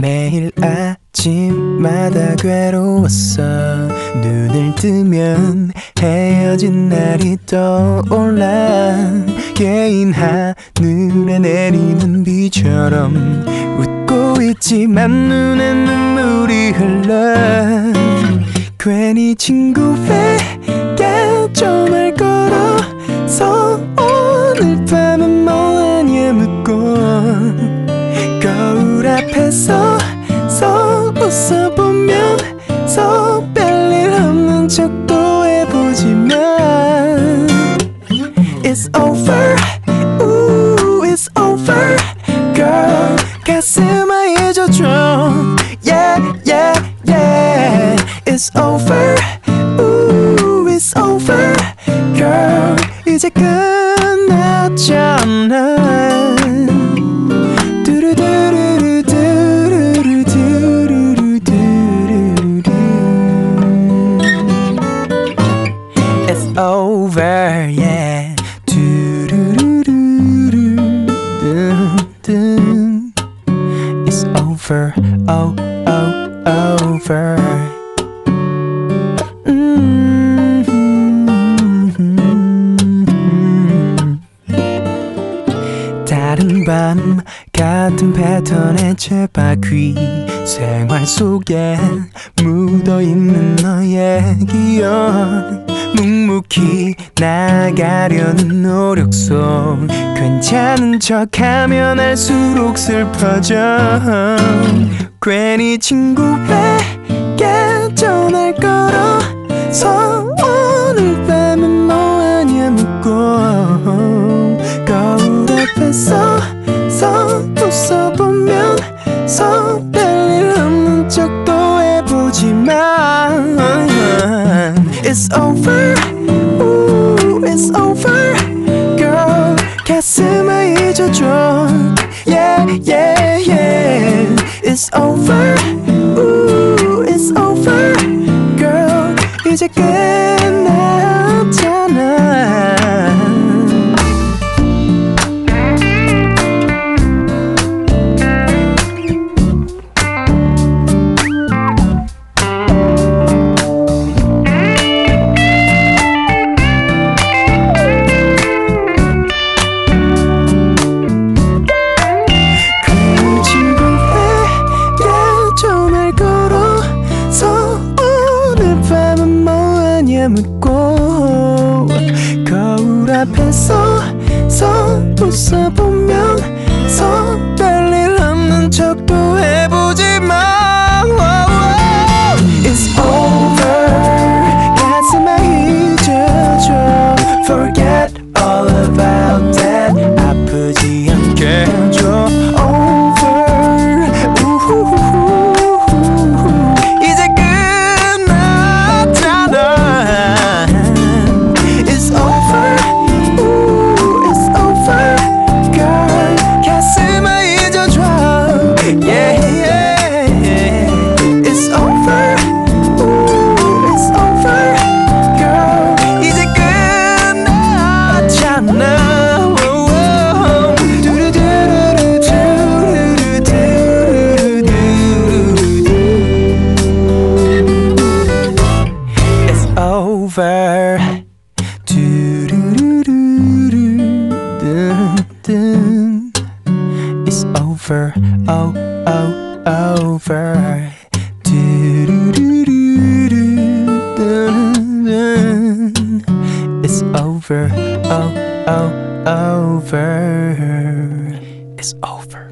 매일 아침마다 괴로웠어. 눈을 뜨면 헤어진 날이 떠올라. 개인 하늘에 내리는 비처럼 웃고 있지만 눈에 눈물이 흘러. 괜히 친구에게 전화를 웃어보면 서 별일 없는 척도 해보지만 It's over, ooh, it's over Girl, 가슴을 잊어줘 Yeah, yeah, yeah It's over, over, yeah. Dun-dun-dun. It's over, oh, oh, over. Mm-hmm. 다른 밤 같은 패턴의 제바퀴 생활 속에 묻어있는 너의 기억 묵묵히 나가려는 노력 속 괜찮은 척하면 할수록 슬퍼져. 괜히 친구에 거울 앞에서 서 웃어보면 서 over. Oh, oh, over. It's over. Oh, oh, over. It's over.